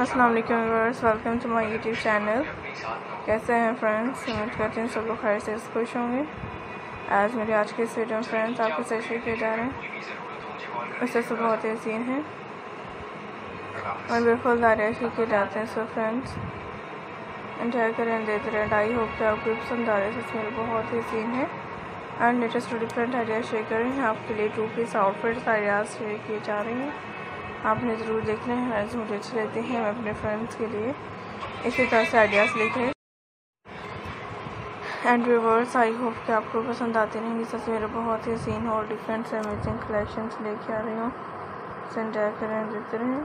अस्सलाम वालेकुम to my YouTube channel कैसे हैं फ्रेंड्स उम्मीद करते हैं सब लोग खैर से खुश होंगे। आज मेरे, आज के इस वीडियो में फ्रेंड्स आपके शेयर किए जा रहे हैं। उससे सब बहुत ही सीन है। और बिल्कुल दारिया शेयर किए जाते हैं सो फ्रेंड्स इंजॉय करें, देते रहें। आई होप कि आपको पसंद आ रहे हैं। मेरे बहुत ही सीन है। And latest different idea share करें। आपके लिए two piece outfits ideas share किए जा रहे हैं। आपने ज़रूर देखना है फ्रेंड्स मुझे अच्छे लगते हैं मैं अपने फ्रेंड्स के लिए। इसी तरह से आइडियाज़ लेके। एंड रिवर्स आई होप कि आपको पसंद आते रहेंगे। तस्वीरें बहुत ही सीन और डिफरेंट से अमेजिंग कलेक्शंस लेके आ रही हूँ। एंजॉय करें, देखते रहें।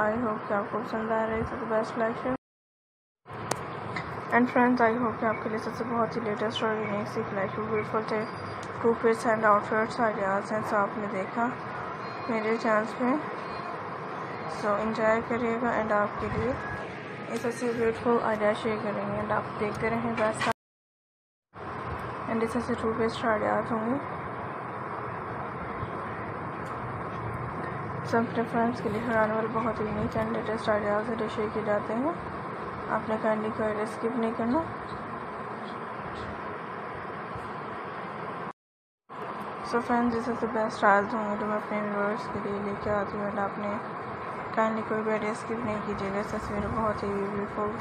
आई होप कि आपको पसंद आ रही है। Best collection and friends I hope कि आपके लिए सबसे बहुत ही लेटेस्ट और यूनिक सी कलेक्शन ब्यूटीफुल थे two fits and outfits ideas हैं सो आपने देखा। मेरे चांस पे। सो इंजॉय करिएगा एंड आपके लिए। इस अच्छे को आइडिया शेयर करेंगे एंड आप देखते रहें बस एंड इस ऐसे टू बेस्ट आइडियाज़ होंगे। सब अपने फ्रेंड्स के लिए हर आने वाले बहुत ही unique and latest ideas share किए जाते हैं। आपने काइंडली कोई स्किप नहीं करना। So friends this is best आज होंगे तो मैं अपने व्यूअर्स के लिए लेके आती हूँ आपने काइंडली कोई भी आइडिया स्किप नहीं कीजिएगा इस तस्वीर बहुत ही ब्यूटीफुल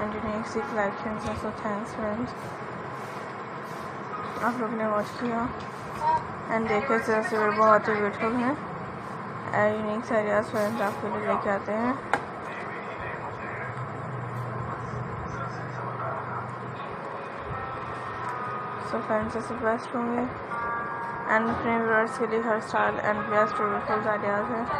एंड यूनिक सी कलेक्शन है सो थैंक्स फ्रेंड्स आप लोग ने वॉच किया एंड देखे, इस तस्वीर बहुत ही ब्यूटीफुल है एंड यूनिक सारियाज फ्रेंड्स आपके लिए लेके आते हैं। सो फ्रेंड्स ऐसे बेस्ट होंगे। and frameworks, really her style and ways to reflect ideas.